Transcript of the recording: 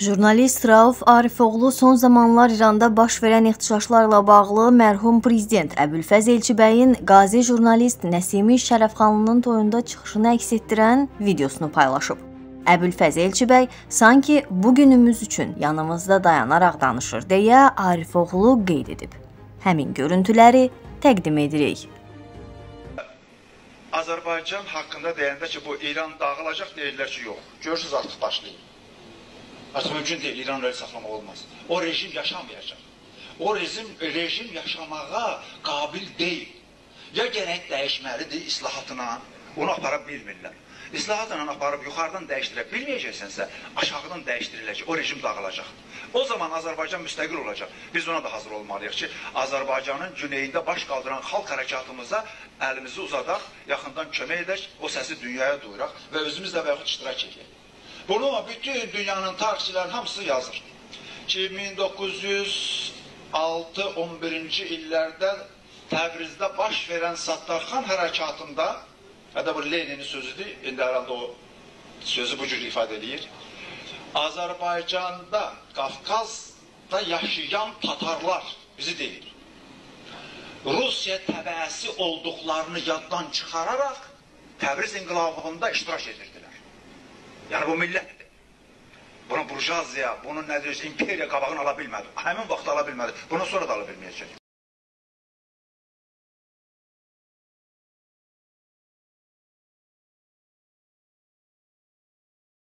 Jurnalist Rauf Arifoğlu son zamanlar İranda baş verən ixtişaşlarla bağlı mərhum prezident Əbülfəz Elçibəyin qazi jurnalist Nəsimi Şərəfxanlının toyunda çıxışını əks etdirən videosunu paylaşıb. Əbülfəz Elçibəy sanki bu günümüz üçün yanımızda dayanaraq danışır deyə Arifoğlu qeyd edib. Həmin görüntüləri təqdim edirik. Azərbaycan haqqında deyəndə ki, bu İran dağılacaq deyirlər ki, yox. Görürsüz artıq başlayıb. Artıq mümkün deyil, İran öyle saxlamaq olmaz. O rejim yaşamayacaq. O rejim, rejim yaşamağa qabil deyil. Ya gərək dəyişməlidir islahatına, onu apara bilmirlər. İslahatla aparıb yuxarıdan dəyişdirə bilməyəcəksənsə, aşağıdan dəyişdiriləcək, o rejim dağılacaq. O zaman Azərbaycan müstəqil olacaq. Biz ona da hazır olmalıyıq ki, Azərbaycanın güneyində baş qaldıran xalq hərəkatımıza əlimizi uzadaq, yaxından kömək edək, o səsi dünyaya duyuraq və özümüz də və yaxud iştirak edək. Bunu bütün dünyanın tarixçilərin hamısı yazır. Ki 1906-11-ci illərdə Təbrizdə baş verən Sattarxan hərəkatında, hətta bu Leninin sözüdür, indi herhalde o sözü bu cür ifadə edir. Azərbaycanda, Qafqazda yaşayan Tatarlar bizi deyil. Rusiya təbəəsi olduqlarını yaddan çıxararaq Təbriz inqilabında iştirak edirdilər. Yəni bu millətdir. Bunu burjuaziya, bunun nədir, imperiya qabağını ala bilmədi. Həmin vaxt ala bilmədi. Bundan sonra da ala bilməyəcək.